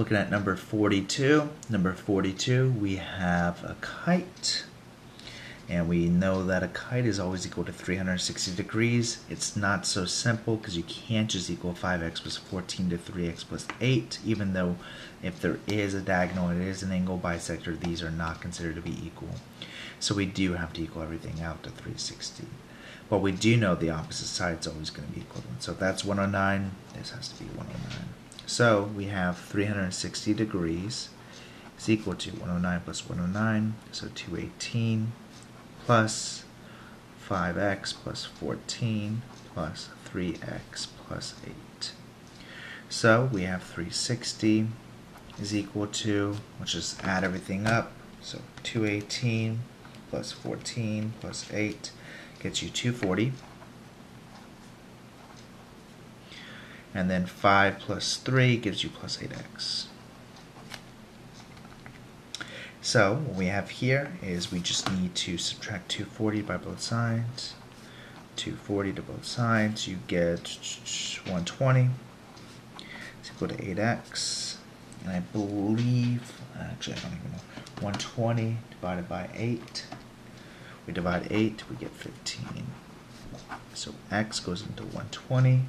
looking at number 42. Number 42, we have a kite. And we know that a kite is always equal to 360 degrees. It's not so simple because you can't just equal 5x plus 14 to 3x plus 8, even though if there is a diagonal, it is an angle bisector, these are not considered to be equal. So we do have to equal everything out to 360. But we do know the opposite side is always going to be equivalent. So if that's 109, this has to be 109. So we have 360 degrees is equal to 109 plus 109, so 218 plus 5x plus 14 plus 3x plus 8. So we have 360 is equal to, let's just add everything up, so 218 plus 14 plus 8 gets you 240. And then 5 plus 3 gives you plus 8x. So what we have here is we just need to subtract 240 by both sides. 240 to both sides, you get 120. It's equal to 8x. And I believe, actually I don't even know, 120 divided by 8. We divide 8, we get 15. So x goes into 120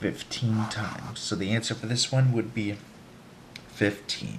15 times. So the answer for this one would be 15.